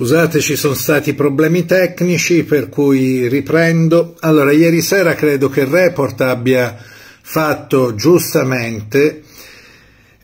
Scusate, ci sono stati problemi tecnici per cui riprendo. Allora, ieri sera credo che il report abbia fatto giustamente,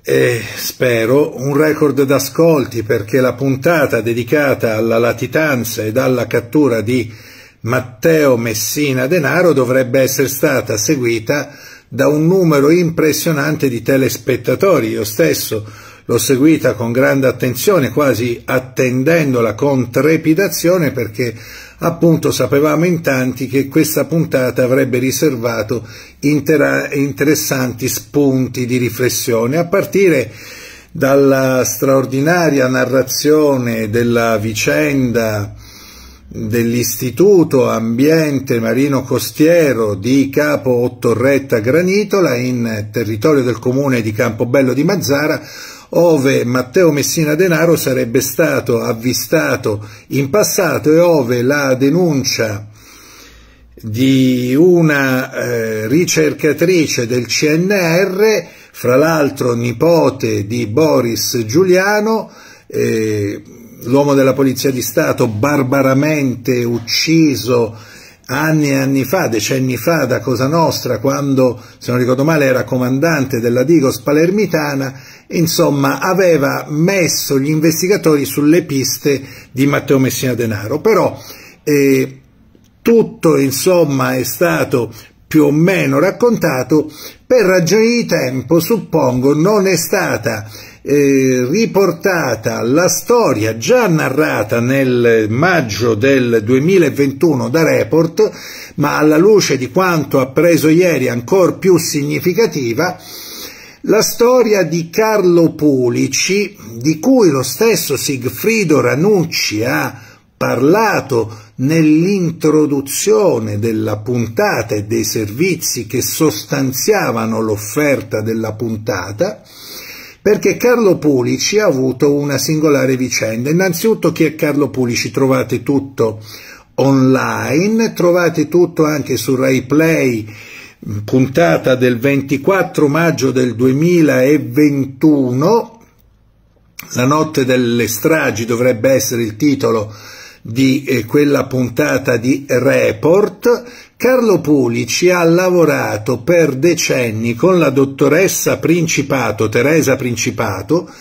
eh, spero, un record d'ascolti perché la puntata dedicata alla latitanza ed alla cattura di Matteo Messina Denaro dovrebbe essere stata seguita da un numero impressionante di telespettatori. Io stesso l'ho seguita con grande attenzione, quasi attendendola con trepidazione perché appunto sapevamo in tanti che questa puntata avrebbe riservato interessanti spunti di riflessione, a partire dalla straordinaria narrazione della vicenda dell'Istituto Ambiente Marino Costiero di Capo Ottorretta Granitola in territorio del comune di Campobello di Mazzara ove Matteo Messina Denaro sarebbe stato avvistato in passato e ove la denuncia di una eh, ricercatrice del CNR, fra l'altro nipote di Boris Giuliano, eh, l'uomo della Polizia di Stato barbaramente ucciso anni e anni fa, decenni fa, da Cosa Nostra, quando, se non ricordo male, era comandante della Digos palermitana, insomma, aveva messo gli investigatori sulle piste di Matteo Messina Denaro. Però eh, tutto, insomma, è stato più o meno raccontato, per ragioni di tempo, suppongo, non è stata eh, riportata la storia già narrata nel maggio del 2021 da Report, ma alla luce di quanto appreso ieri ancora più significativa, la storia di Carlo Pulici, di cui lo stesso Sigfrido Ranucci ha parlato nell'introduzione della puntata e dei servizi che sostanziavano l'offerta della puntata, perché Carlo Pulici ha avuto una singolare vicenda. Innanzitutto chi è Carlo Pulici? Trovate tutto online, trovate tutto anche su RaiPlay, puntata del 24 maggio del 2021, la notte delle stragi dovrebbe essere il titolo di eh, quella puntata di Report, Carlo Pulici ha lavorato per decenni con la dottoressa Principato, Teresa Principato,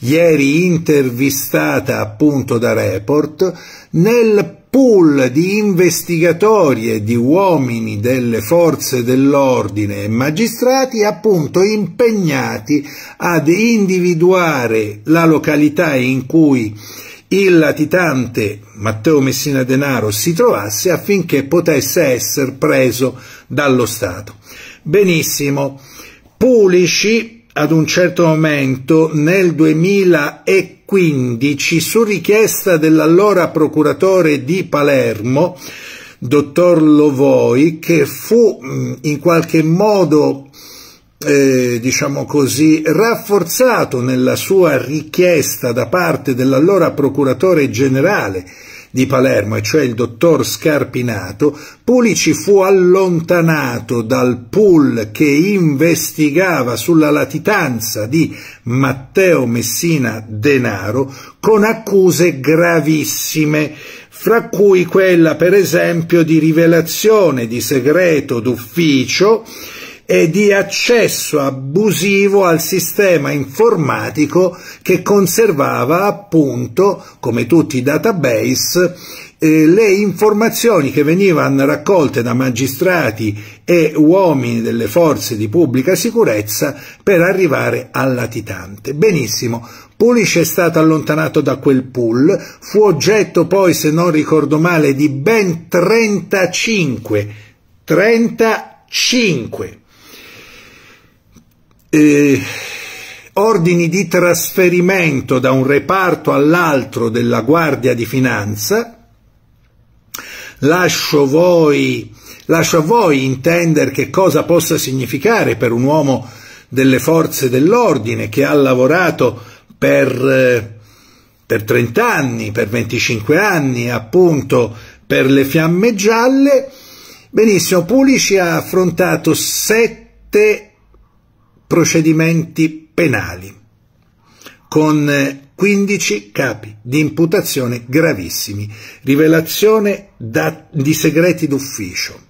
ieri intervistata appunto da Report, nel pool di investigatori e di uomini delle forze dell'ordine e magistrati appunto impegnati ad individuare la località in cui il latitante Matteo Messina Denaro si trovasse affinché potesse essere preso dallo Stato. Benissimo, Pulici ad un certo momento nel 2015 su richiesta dell'allora procuratore di Palermo, dottor Lovoi, che fu in qualche modo eh, diciamo così, rafforzato nella sua richiesta da parte dell'allora procuratore generale di Palermo, e cioè il dottor Scarpinato, Pulici fu allontanato dal pool che investigava sulla latitanza di Matteo Messina Denaro con accuse gravissime, fra cui quella per esempio di rivelazione di segreto d'ufficio e di accesso abusivo al sistema informatico che conservava appunto, come tutti i database, eh, le informazioni che venivano raccolte da magistrati e uomini delle forze di pubblica sicurezza per arrivare al latitante. Benissimo, Pulice è stato allontanato da quel pool, fu oggetto poi, se non ricordo male, di ben 35, 35 eh, ordini di trasferimento da un reparto all'altro della Guardia di Finanza, lascio voi, lascio a voi intendere che cosa possa significare per un uomo delle forze dell'ordine che ha lavorato per, eh, per 30 anni, per 25 anni, appunto per le fiamme gialle. Benissimo, Pulici ha affrontato sette procedimenti penali con 15 capi di imputazione gravissimi, rivelazione da, di segreti d'ufficio.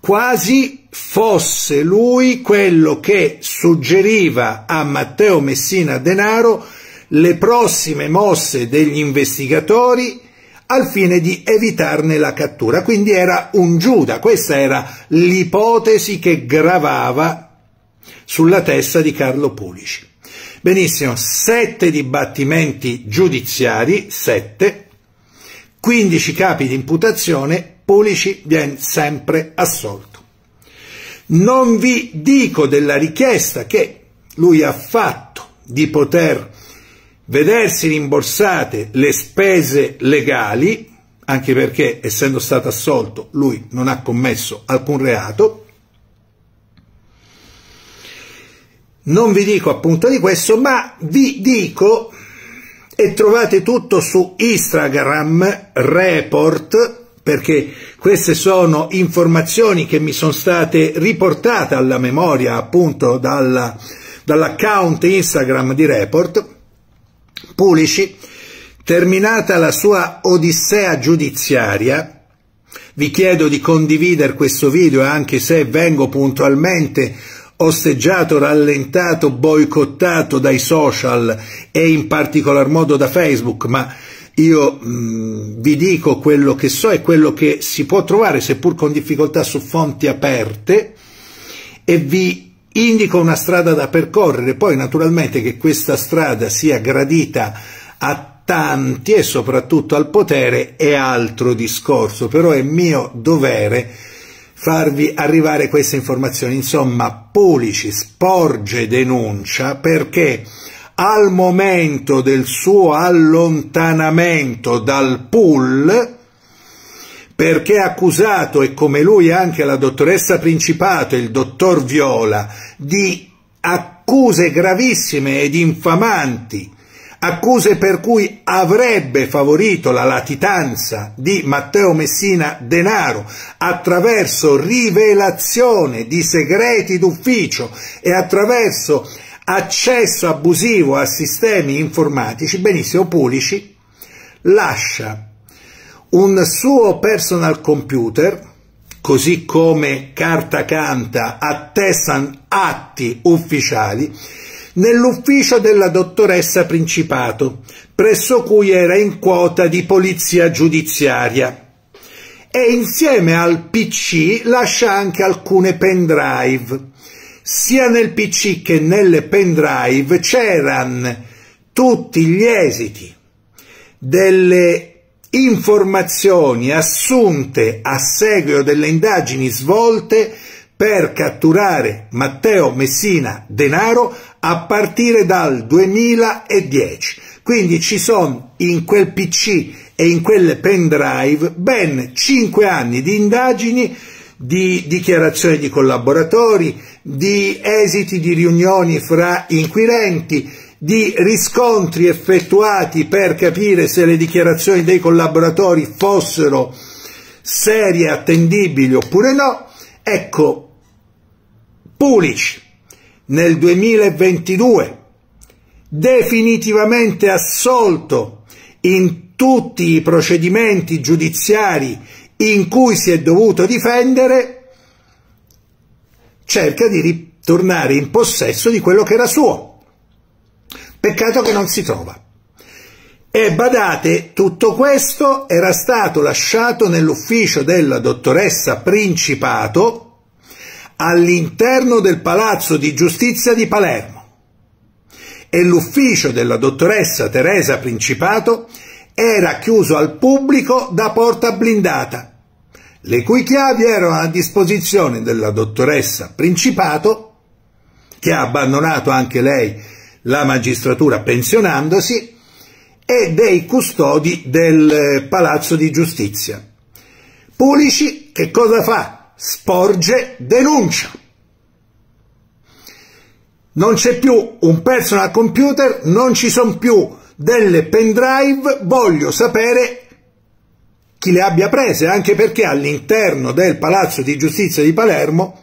Quasi fosse lui quello che suggeriva a Matteo Messina Denaro le prossime mosse degli investigatori al fine di evitarne la cattura. Quindi era un Giuda, questa era l'ipotesi che gravava sulla testa di Carlo Pulici. Benissimo, sette dibattimenti giudiziari, sette, 15 capi di imputazione, Pulici viene sempre assolto. Non vi dico della richiesta che lui ha fatto di poter vedersi rimborsate le spese legali, anche perché essendo stato assolto lui non ha commesso alcun reato. Non vi dico appunto di questo, ma vi dico, e trovate tutto su Instagram Report, perché queste sono informazioni che mi sono state riportate alla memoria appunto dalla, dall'account Instagram di Report, Pulici, terminata la sua odissea giudiziaria, vi chiedo di condividere questo video anche se vengo puntualmente osteggiato, rallentato, boicottato dai social e in particolar modo da Facebook, ma io mh, vi dico quello che so e quello che si può trovare, seppur con difficoltà, su fonti aperte e vi indico una strada da percorrere, poi naturalmente che questa strada sia gradita a tanti e soprattutto al potere è altro discorso, però è mio dovere farvi arrivare queste informazioni. Insomma, Pulici sporge denuncia perché al momento del suo allontanamento dal pool perché accusato e come lui anche la dottoressa Principato e il dottor Viola di accuse gravissime ed infamanti, accuse per cui avrebbe favorito la latitanza di Matteo Messina Denaro attraverso rivelazione di segreti d'ufficio e attraverso accesso abusivo a sistemi informatici, benissimo Pulici lascia un suo personal computer, così come carta canta, attestano atti ufficiali, nell'ufficio della dottoressa Principato, presso cui era in quota di polizia giudiziaria. E insieme al PC lascia anche alcune pendrive. Sia nel PC che nelle pendrive c'erano tutti gli esiti delle informazioni assunte a seguito delle indagini svolte per catturare Matteo Messina Denaro a partire dal 2010. Quindi ci sono in quel PC e in quelle pendrive ben 5 anni di indagini, di dichiarazioni di collaboratori, di esiti di riunioni fra inquirenti, di riscontri effettuati per capire se le dichiarazioni dei collaboratori fossero serie, attendibili oppure no, ecco, Pulic nel 2022 definitivamente assolto in tutti i procedimenti giudiziari in cui si è dovuto difendere, cerca di ritornare in possesso di quello che era suo. Peccato che non si trova. E badate, tutto questo era stato lasciato nell'ufficio della dottoressa Principato all'interno del Palazzo di Giustizia di Palermo. E l'ufficio della dottoressa Teresa Principato era chiuso al pubblico da porta blindata, le cui chiavi erano a disposizione della dottoressa Principato, che ha abbandonato anche lei la magistratura pensionandosi, e dei custodi del eh, Palazzo di Giustizia. Pulici che cosa fa? Sporge denuncia. Non c'è più un personal computer, non ci sono più delle pendrive, voglio sapere chi le abbia prese, anche perché all'interno del Palazzo di Giustizia di Palermo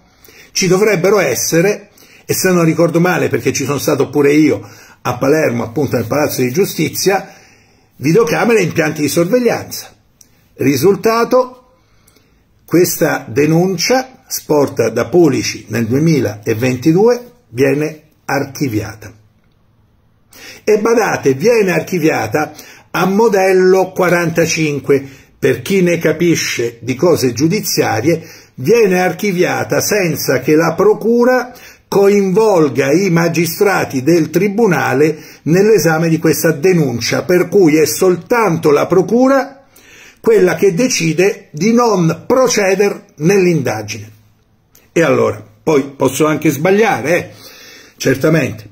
ci dovrebbero essere e se non ricordo male, perché ci sono stato pure io a Palermo, appunto nel Palazzo di Giustizia, videocamere e impianti di sorveglianza. Risultato, questa denuncia, sporta da Polici nel 2022, viene archiviata. E badate, viene archiviata a modello 45, per chi ne capisce di cose giudiziarie, viene archiviata senza che la Procura coinvolga i magistrati del Tribunale nell'esame di questa denuncia, per cui è soltanto la Procura quella che decide di non procedere nell'indagine. E allora, poi posso anche sbagliare, eh? certamente,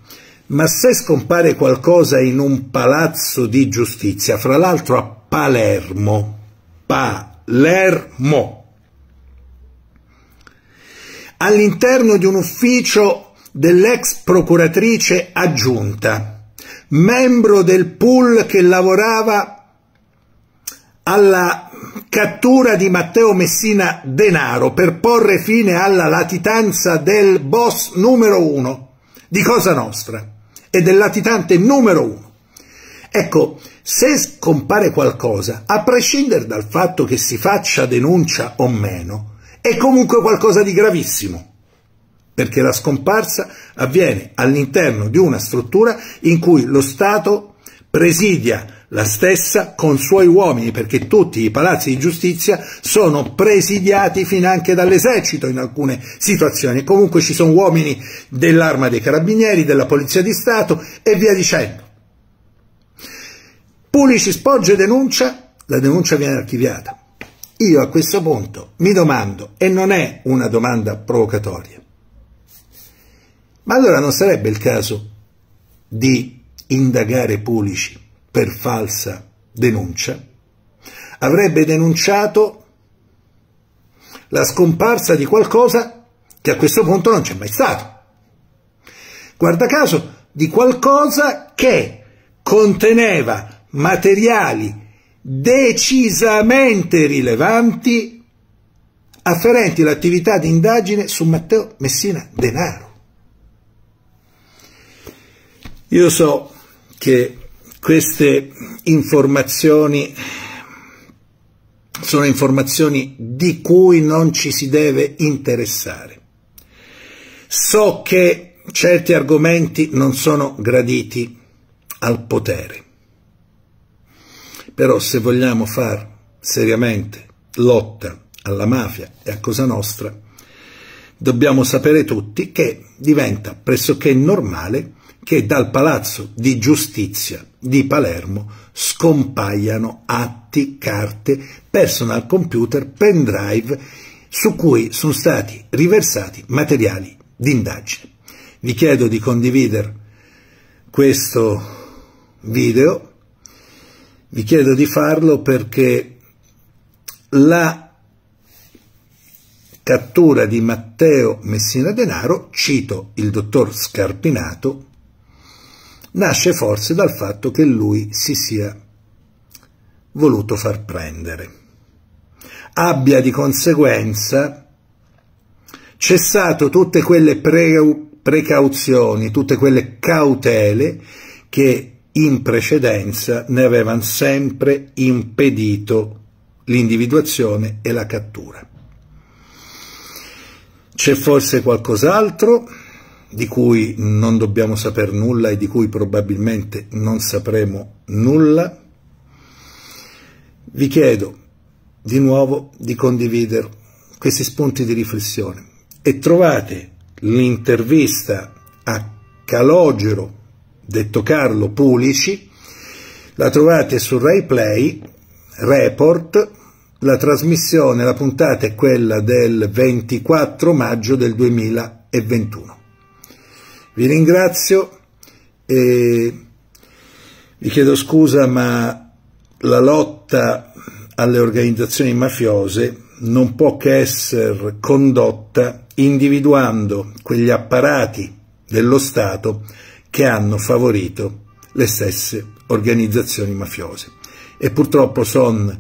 ma se scompare qualcosa in un palazzo di giustizia, fra l'altro a Palermo, Palermo, all'interno di un ufficio dell'ex procuratrice aggiunta, membro del pool che lavorava alla cattura di Matteo Messina Denaro per porre fine alla latitanza del boss numero uno di Cosa Nostra e del latitante numero uno. Ecco, se scompare qualcosa, a prescindere dal fatto che si faccia denuncia o meno, è comunque qualcosa di gravissimo, perché la scomparsa avviene all'interno di una struttura in cui lo Stato presidia la stessa con suoi uomini, perché tutti i palazzi di giustizia sono presidiati fin anche dall'esercito in alcune situazioni. Comunque ci sono uomini dell'arma dei carabinieri, della polizia di Stato e via dicendo. Pulici spoggia e denuncia, la denuncia viene archiviata. Io a questo punto mi domando, e non è una domanda provocatoria, ma allora non sarebbe il caso di indagare Pulici per falsa denuncia? Avrebbe denunciato la scomparsa di qualcosa che a questo punto non c'è mai stato. Guarda caso, di qualcosa che conteneva materiali decisamente rilevanti afferenti all'attività di indagine su Matteo Messina Denaro. Io so che queste informazioni sono informazioni di cui non ci si deve interessare. So che certi argomenti non sono graditi al potere però se vogliamo far seriamente lotta alla mafia e a Cosa Nostra, dobbiamo sapere tutti che diventa pressoché normale che dal palazzo di giustizia di Palermo scompaiano atti, carte, personal computer, pendrive su cui sono stati riversati materiali di indagine. Vi chiedo di condividere questo video vi chiedo di farlo perché la cattura di Matteo Messina Denaro, cito il dottor Scarpinato, nasce forse dal fatto che lui si sia voluto far prendere. Abbia di conseguenza cessato tutte quelle pre precauzioni, tutte quelle cautele che in precedenza ne avevano sempre impedito l'individuazione e la cattura. C'è forse qualcos'altro di cui non dobbiamo sapere nulla e di cui probabilmente non sapremo nulla? Vi chiedo di nuovo di condividere questi spunti di riflessione e trovate l'intervista a Calogero detto Carlo Pulici, la trovate su Rai Play, Report, la trasmissione, la puntata è quella del 24 maggio del 2021. Vi ringrazio e vi chiedo scusa ma la lotta alle organizzazioni mafiose non può che essere condotta individuando quegli apparati dello Stato che hanno favorito le stesse organizzazioni mafiose. E purtroppo sono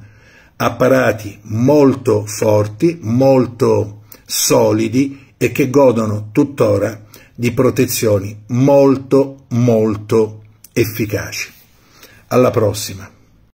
apparati molto forti, molto solidi e che godono tuttora di protezioni molto molto efficaci. Alla prossima!